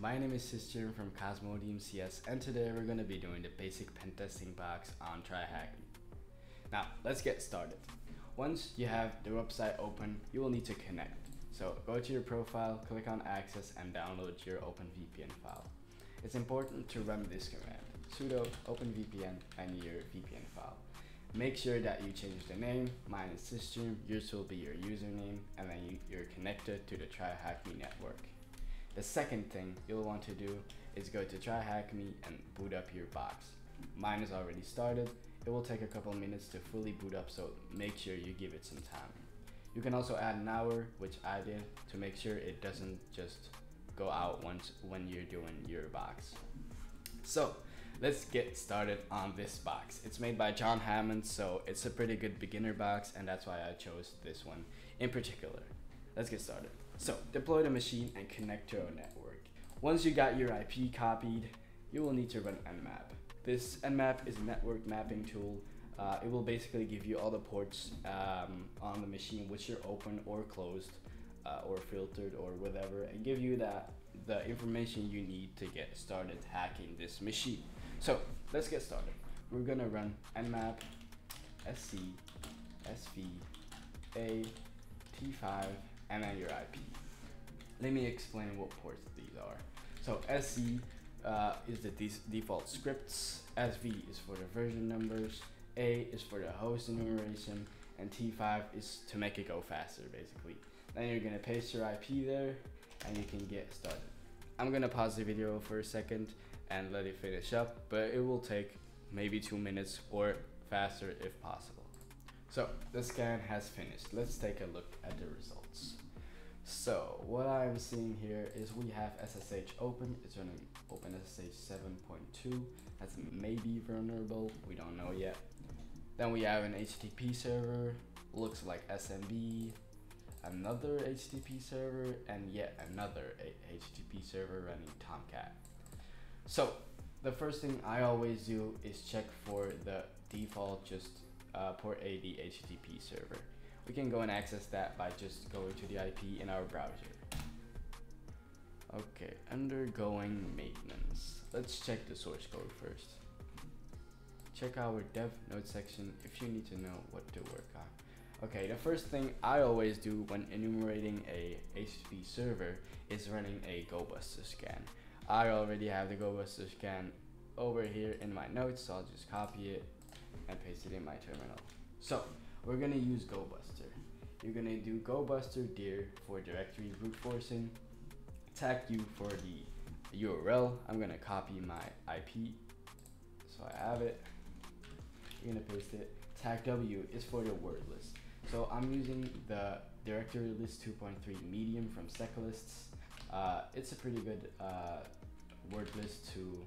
my name is Sister from Cosmodium CS and today we're going to be doing the basic pen testing box on TryHackMe. Now let's get started. Once you have the website open, you will need to connect. So go to your profile, click on access and download your OpenVPN file. It's important to run this command, sudo openvpn and your VPN file. Make sure that you change the name, mine is System, yours will be your username, and then you, you're connected to the TryHackMe network. The second thing you'll want to do is go to TryHackMe and boot up your box. Mine is already started, it will take a couple minutes to fully boot up so make sure you give it some time. You can also add an hour, which I did, to make sure it doesn't just go out once when you're doing your box. So, let's get started on this box. It's made by John Hammond, so it's a pretty good beginner box, and that's why I chose this one in particular. Let's get started. So, deploy the machine and connect to a network. Once you got your IP copied, you will need to run Nmap. This Nmap is a network mapping tool. Uh, it will basically give you all the ports um, on the machine which are open or closed uh, or filtered or whatever and give you that the information you need to get started hacking this machine. So let's get started. We're gonna run nmap sc sv a t5 and then your IP. Let me explain what ports these are. So sc uh, is the de default scripts, sv is for the version numbers, a is for the host enumeration, and t5 is to make it go faster basically. Then you're gonna paste your IP there and you can get started. I'm gonna pause the video for a second and let it finish up, but it will take maybe two minutes or faster if possible. So the scan has finished. Let's take a look at the results. So what I'm seeing here is we have SSH open. It's running OpenSSH 7.2. That's maybe vulnerable. We don't know yet. Then we have an HTTP server. Looks like SMB. Another HTTP server and yet another HTTP server running Tomcat. So the first thing I always do is check for the default just uh, port 80 HTTP server. We can go and access that by just going to the IP in our browser. Okay, undergoing maintenance. Let's check the source code first. Check our dev node section if you need to know what to work on. Okay, the first thing I always do when enumerating a HTTP server is running a GoBuster scan. I already have the GoBuster scan over here in my notes, so I'll just copy it and paste it in my terminal. So we're gonna use GoBuster. You're gonna do GoBuster dir for directory brute forcing, TACU for the URL. I'm gonna copy my IP, so I have it. You're gonna paste it. TACW is for the word list. So I'm using the directory list 2.3 medium from Seculists. Uh, it's a pretty good uh, word list to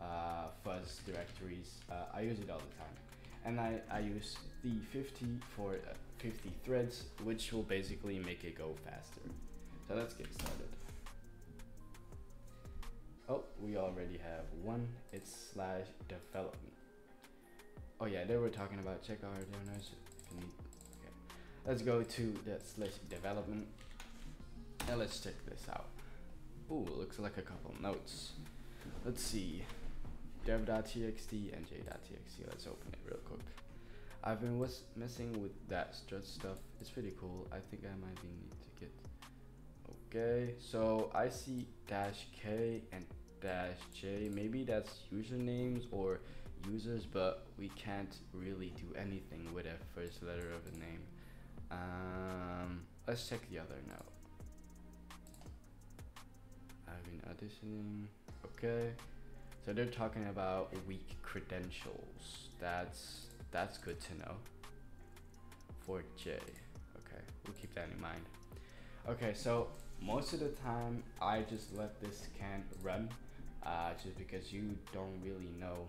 uh, fuzz directories. Uh, I use it all the time. And I, I use the 50 for uh, 50 threads, which will basically make it go faster. So let's get started. Oh, we already have one. It's slash development. Oh yeah, they were talking about check our donors if you need. Okay, let's go to the slash development and let's check this out. Ooh, looks like a couple notes. Let's see. dev.txt and j.txt. Let's open it real quick. I've been was messing with that strut stuff. It's pretty cool. I think I might be need to get. Okay, so I see dash k and dash j. Maybe that's usernames or users, but we can't really do anything with a first letter of a name. Um, let's check the other note. I've been auditioning. Okay. So they're talking about weak credentials. That's that's good to know. For J. Okay, we'll keep that in mind. Okay, so most of the time I just let this can run uh, just because you don't really know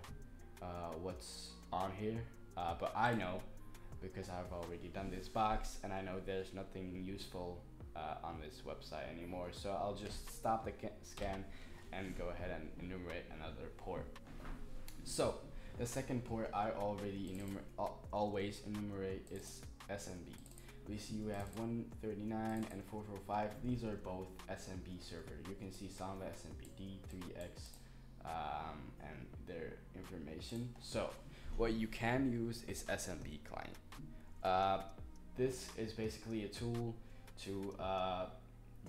uh, what's on here. Uh, but I know because I've already done this box and I know there's nothing useful uh, on this website anymore. So I'll just stop the scan and go ahead and enumerate another port. So the second port I already enumerate, always enumerate is SMB. we see we have 139 and 445. These are both SMB server. You can see Samba SMBD, 3x, um, and their information. So what you can use is SMB client. Uh, this is basically a tool to uh,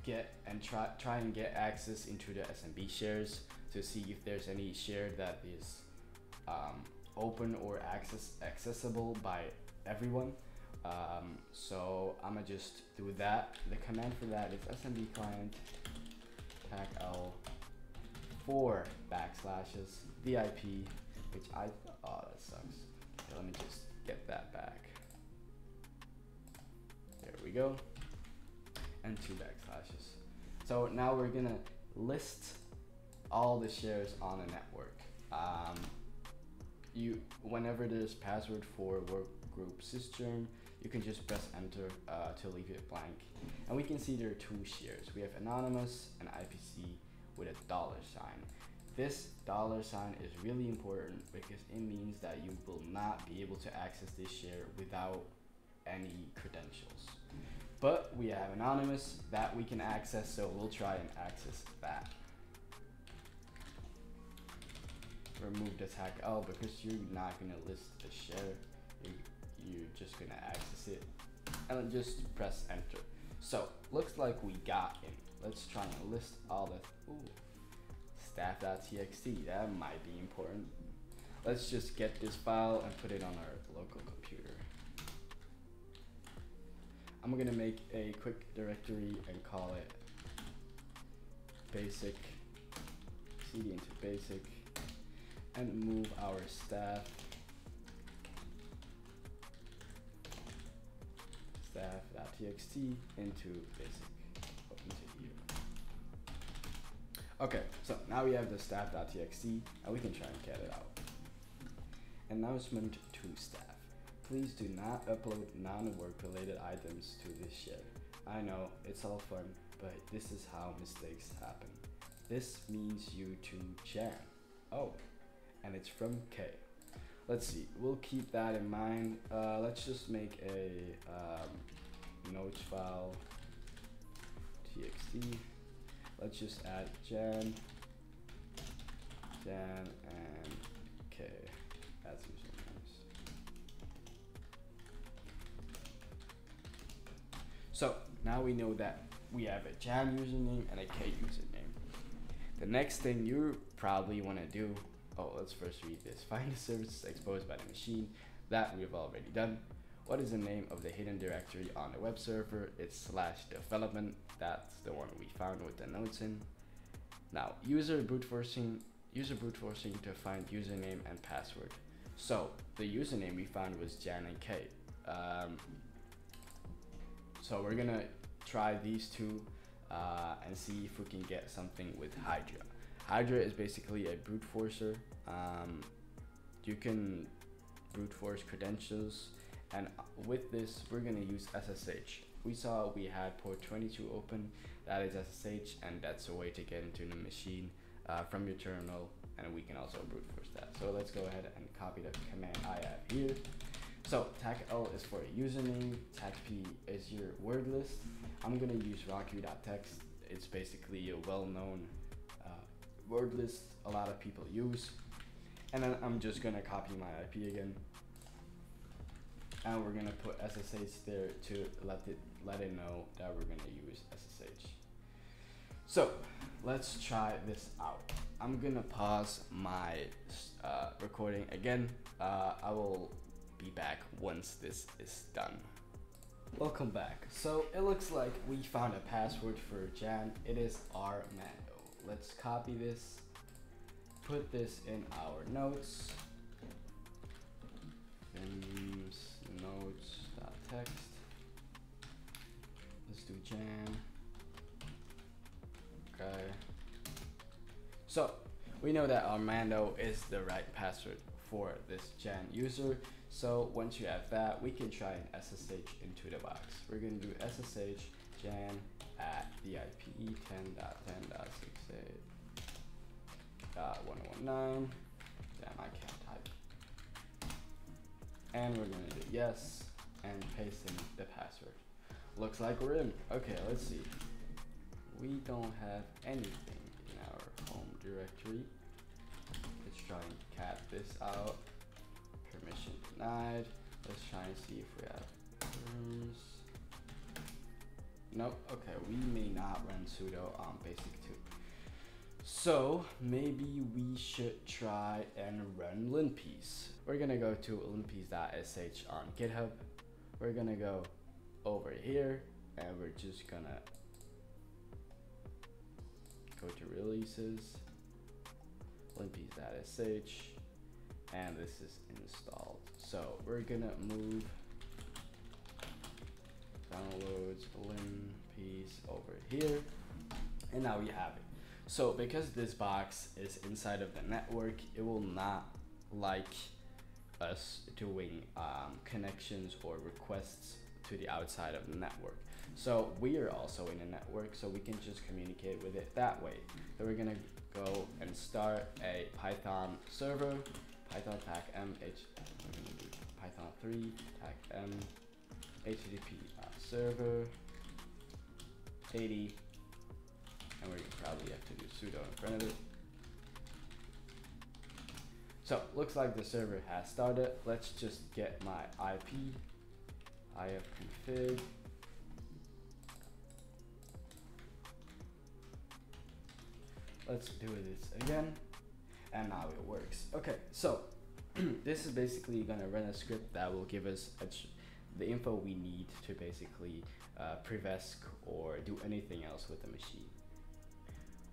get and try, try and get access into the SMB shares to see if there's any share that is um, open or access accessible by everyone. Um, so I'm gonna just do that. The command for that is SMB client tag L four backslashes VIP, which I oh that sucks. Okay, let me just get that back. There we go, and two backslashes. So now we're gonna list all the shares on a network. Um, you whenever there's password for work group system you can just press enter uh, to leave it blank and we can see there are two shares we have anonymous and IPC with a dollar sign this dollar sign is really important because it means that you will not be able to access this share without any credentials but we have anonymous that we can access so we'll try and access that remove the tag L because you're not gonna list the share. You, you're just gonna access it and just press enter. So looks like we got in. Let's try and list all the ooh, staff.txt. That might be important. Let's just get this file and put it on our local I'm gonna make a quick directory and call it basic cd into basic and move our staff staff.txt into basic here. Okay, so now we have the staff.txt and we can try and get it out. And now it's Announcement to staff. Please do not upload non-work related items to this share. I know, it's all fun, but this is how mistakes happen. This means you to jam. Oh, and it's from K. Let's see, we'll keep that in mind. Uh, let's just make a um, notes file, txt. Let's just add Jan, Jan, and So now we know that we have a Jan username and a K username. The next thing you probably want to do Oh, let's first read this. Find the services exposed by the machine. That we've already done. What is the name of the hidden directory on the web server? It's slash development. That's the one we found with the notes in. Now, user brute forcing, user brute forcing to find username and password. So the username we found was Jan and K. Um, so we're gonna try these two uh, and see if we can get something with Hydra. Hydra is basically a brute forcer. Um, you can brute force credentials, and with this, we're gonna use SSH. We saw we had port 22 open, that is SSH, and that's a way to get into the machine uh, from your terminal, and we can also brute force that. So let's go ahead and copy the command I have here. So tag L is for a username, tag P is your word list. I'm gonna use rocky.txt. It's basically a well-known word list a lot of people use. And then I'm just gonna copy my IP again. And we're gonna put SSH there to let it let it know that we're gonna use SSH. So let's try this out. I'm gonna pause my uh, recording again. Uh, I will be back once this is done. Welcome back. So it looks like we found a password for Jan. It is man let's copy this, put this in our notes. Notes.txt. Let's do Jan. Okay. So we know that Armando is the right password for this Jan user. So once you have that, we can try an SSH into the box. We're gonna do SSH Jan at the IP 10.10.68.119. Damn, I can't type. And we're gonna do yes and paste in the password. looks like we're in. Okay, let's see. We don't have anything in our home directory. Let's try and cat this out. Permission denied. Let's try and see if we have terms. Nope, okay, we may not run sudo on basic 2. So maybe we should try and run linpiece. We're gonna go to linpiece.sh on GitHub. We're gonna go over here and we're just gonna go to releases, linpiece.sh, and this is installed. So we're gonna move downloads linpiece over here, and now we have it. So because this box is inside of the network, it will not like us doing um, connections or requests to the outside of the network. So we are also in a network, so we can just communicate with it that way. So we're gonna go and start a Python server, Python tag m h. Python 3 tag m http uh, server 80, and we're probably have to do sudo in front of it. So looks like the server has started. Let's just get my IP, ifconfig. Let's do this again. And now it works. Okay, so this is basically gonna run a script that will give us the info we need to basically uh, prevesc or do anything else with the machine.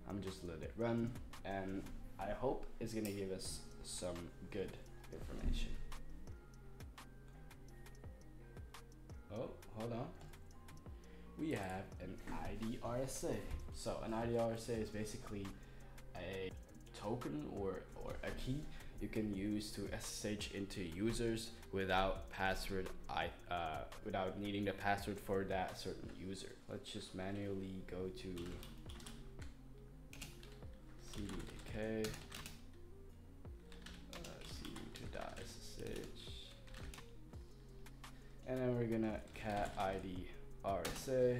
I'm just let it run and I hope it's gonna give us some good information. Oh, hold on. We have an ID RSA. So an ID RSA is basically a token or, or a key you can use to SSH into users without password I uh, without needing the password for that certain user. Let's just manually go to cdk uh, cd2.ssh and then we're gonna cat id rsa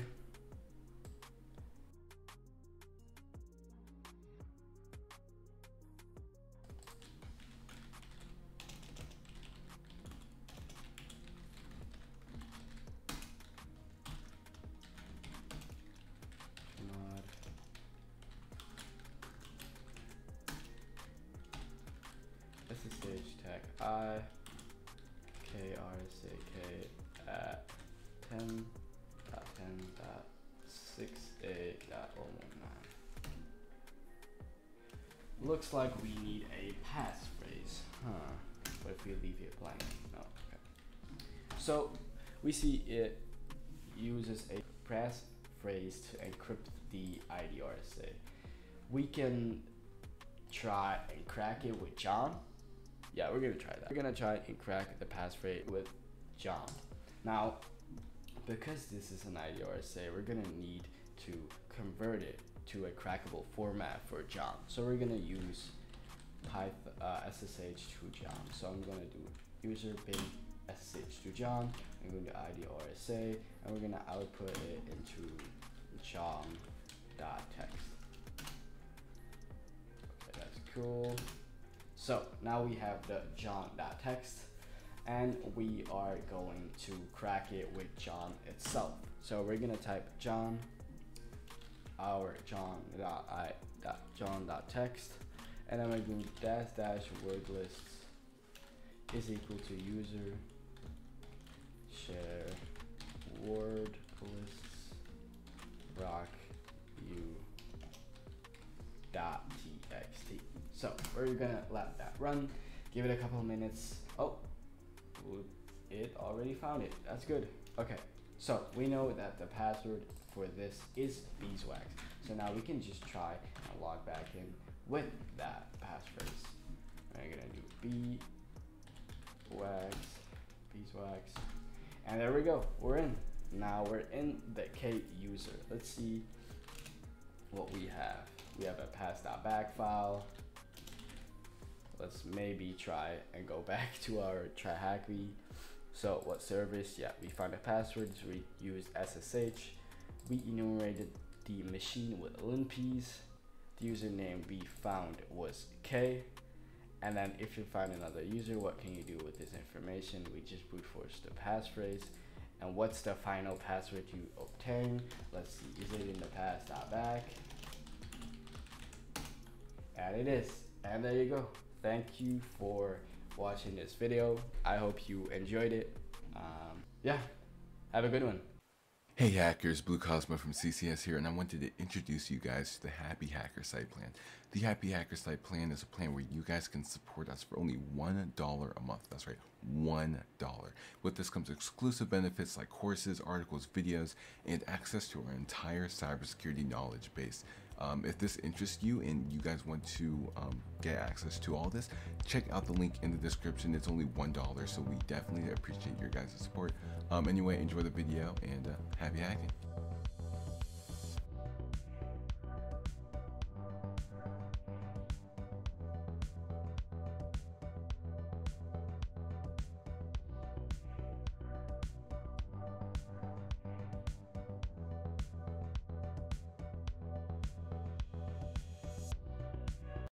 i k r s a k at 10 dot 10 dot 6 a dot 019. Looks like we need a passphrase, huh? But if we leave it blank? No, okay. So we see it uses a passphrase to encrypt the IDRSA. We can try and crack it with John yeah, we're gonna try that. We're gonna try and crack the passphrase with John. Now, because this is an IDRSA, we're gonna need to convert it to a crackable format for John. So we're gonna use Python uh, SSH to John. So I'm gonna do user bin SSH to John. I'm going to IDRSA, and we're gonna output it into John.text. Okay, that's cool. So now we have the john.txt and we are going to crack it with John itself. So we're gonna type John, our john.i.john.text, and then we're going to dash dash word lists is equal to user share word lists rock you dot. So we're gonna let that run, give it a couple minutes. Oh, it already found it. That's good. Okay, so we know that the password for this is beeswax. So now we can just try and log back in with that passphrase. I'm gonna do beeswax, beeswax, and there we go. We're in. Now we're in the K user. Let's see what we have. We have a pass.bak file let's maybe try and go back to our try TryHackMe So what service? Yeah, we found the passwords, we used SSH, we enumerated the machine with linpiece, the username we found was K, and then if you find another user, what can you do with this information? We just brute force the passphrase. And what's the final password you obtain? Let's see, is it in the past back? And it is. And there you go. Thank you for watching this video. I hope you enjoyed it. Um, yeah, have a good one. Hey hackers, Blue Cosmo from CCS here, and I wanted to introduce you guys to the Happy Hacker Site Plan. The Happy Hacker Site Plan is a plan where you guys can support us for only $1 a month. That's right, $1. With this comes exclusive benefits like courses, articles, videos, and access to our entire cybersecurity knowledge base. Um, if this interests you and you guys want to um, get access to all this, check out the link in the description. It's only $1, so we definitely appreciate your guys' support. Um, anyway, enjoy the video and uh, happy hacking.